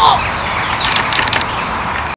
报